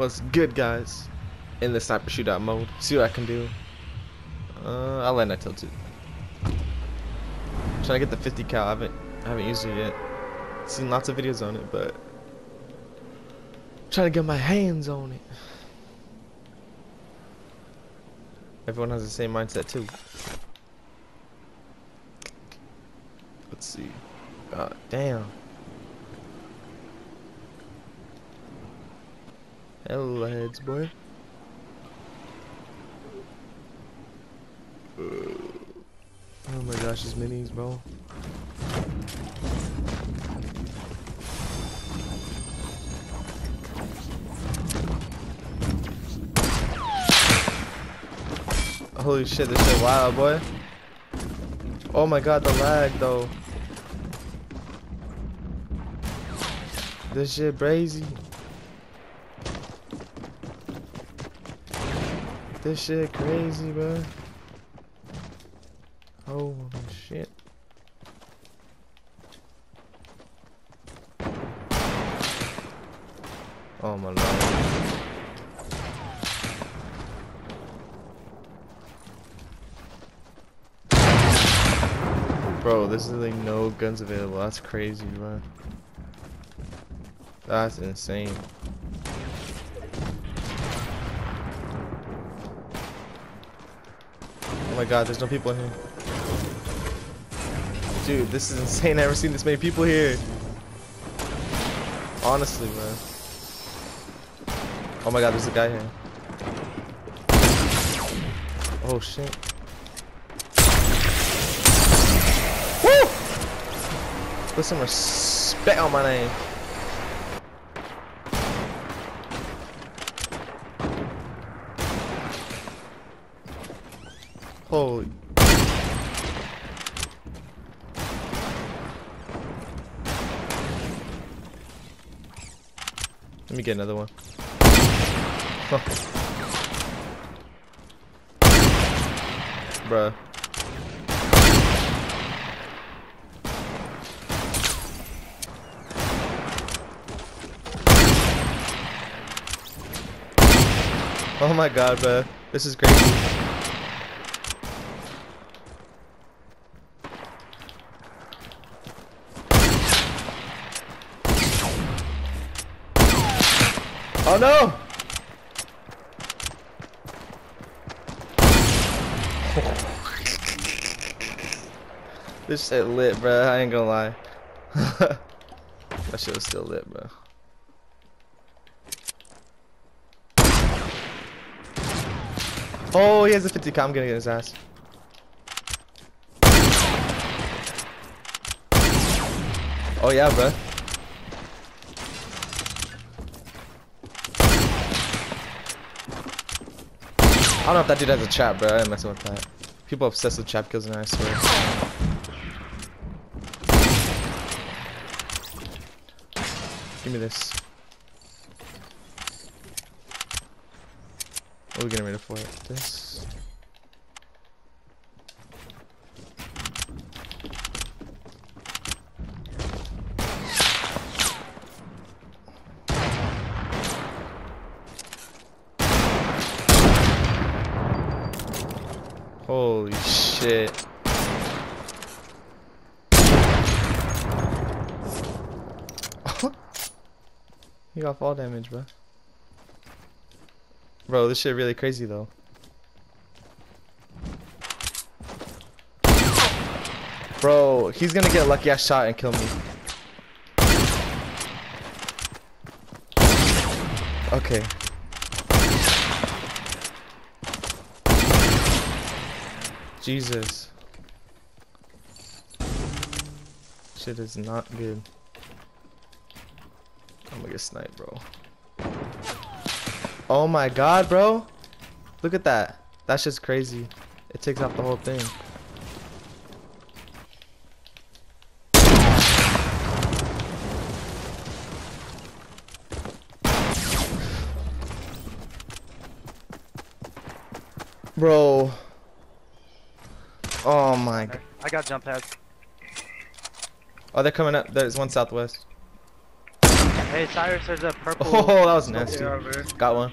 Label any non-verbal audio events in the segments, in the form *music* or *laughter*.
What's good, guys? In the sniper shootout mode. See what I can do. Uh, I'll land that till two. Trying to get the 50 cal. I haven't, I haven't used it yet. Seen lots of videos on it, but trying to get my hands on it. Everyone has the same mindset too. Let's see. God damn. Hello, heads, boy. Oh my gosh, these minis, bro. Holy shit, this shit wild, boy. Oh my god, the lag, though. This shit crazy. This shit crazy, bro. Holy shit. Oh my lord. Bro, this is like no guns available. That's crazy, bro. That's insane. My god, there's no people in here. Dude, this is insane. I've never seen this many people here. Honestly, man. Oh my god, there's a guy here. Oh shit. Woo! Put some respect on my name. Holy. Let me get another one. Huh. Bruh. Oh my god, bruh. This is crazy. No! *laughs* this shit lit, bro. I ain't gonna lie. *laughs* that shit was still lit, bro. Oh, he has a 50 cal. I'm gonna get his ass. Oh yeah, bro. Don't know if that dude has a trap, bro. I ain't messing with that. People obsessed with trap kills, and I swear. Give me this. What are we getting ready for? This. Holy shit. *laughs* he got fall damage, bro. Bro, this shit really crazy though. Bro, he's gonna get a lucky ass shot and kill me. Okay. Jesus. Shit is not good. I'm gonna get sniped, bro. Oh my god, bro. Look at that. That's just crazy. It takes off the whole thing. Bro. Oh my god. I got jump pads. Oh, they're coming up. There's one southwest. Hey, Cyrus, there's a purple. *laughs* Oh, that was nasty. Yeah. Got one.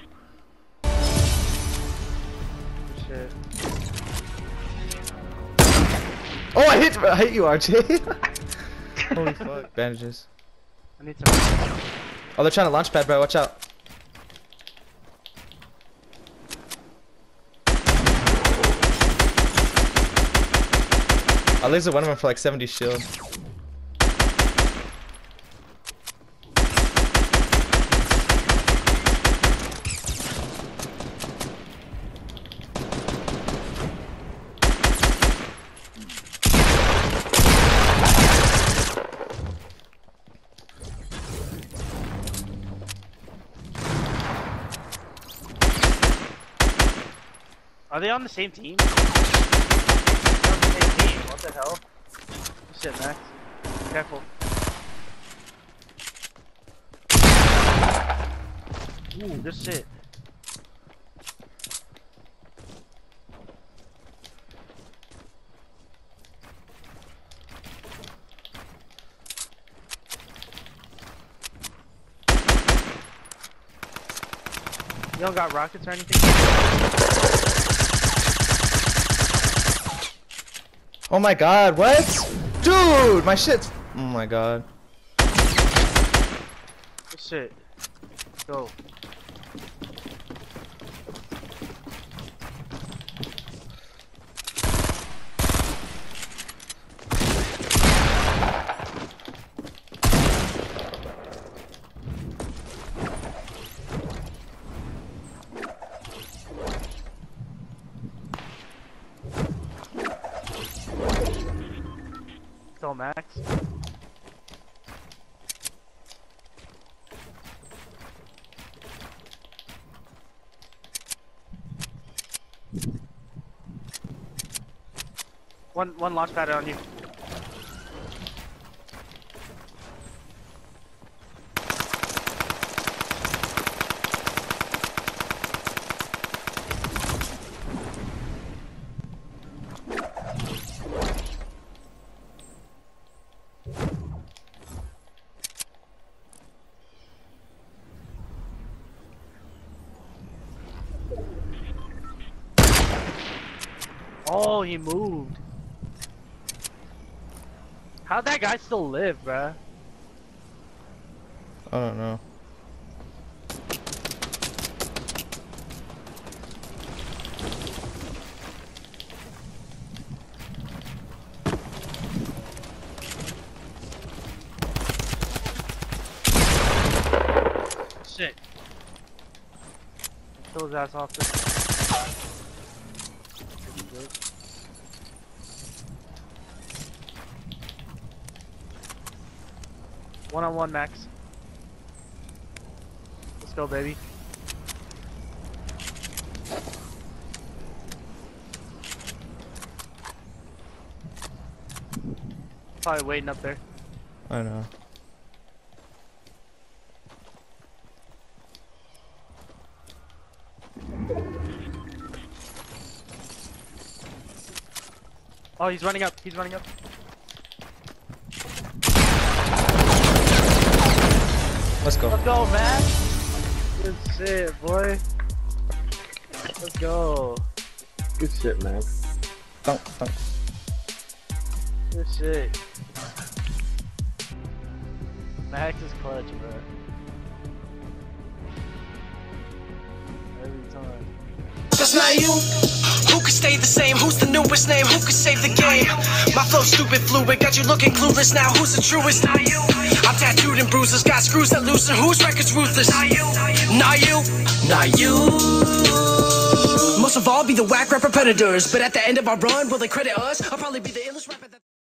Shit. Oh, I hit, I hit you, RJ. *laughs* Holy fuck. Bandages. I need some. Oh, they're trying to launch pad, bro. Watch out. I laser one of them for like 70 shield. Are they on the same team? They're on the same team. What the hell? Shit, Max. Careful. Ooh, good shit. You don't got rockets or anything? Oh my god, what? Dude, my shit's. Oh my god. Shit. Go. Go, Max. One one launch pad on you. Oh, he moved. How'd that guy still live, bruh? I don't know. Shit. Kill his ass off this. One on one, Max. Let's go, baby. Probably waiting up there. I know. Oh, he's running up. He's running up. Let's go. Let's go, man. Good shit, boy. Let's go. Good shit, man. Thunk, thunk. Good shit. Max is clutch, bro. Every time. That's not you. Who could stay the same? Who's the newest name? Who could save the game? My flow stupid fluid, got you looking clueless now. Who's the truest? Not you. I'm tattooed and bruises, got screws that loosen. Whose record's ruthless? Not you. Not you. Not you. Most of all, be the whack rapper predators. But at the end of our run, will they credit us? I'll probably be the illest rapper.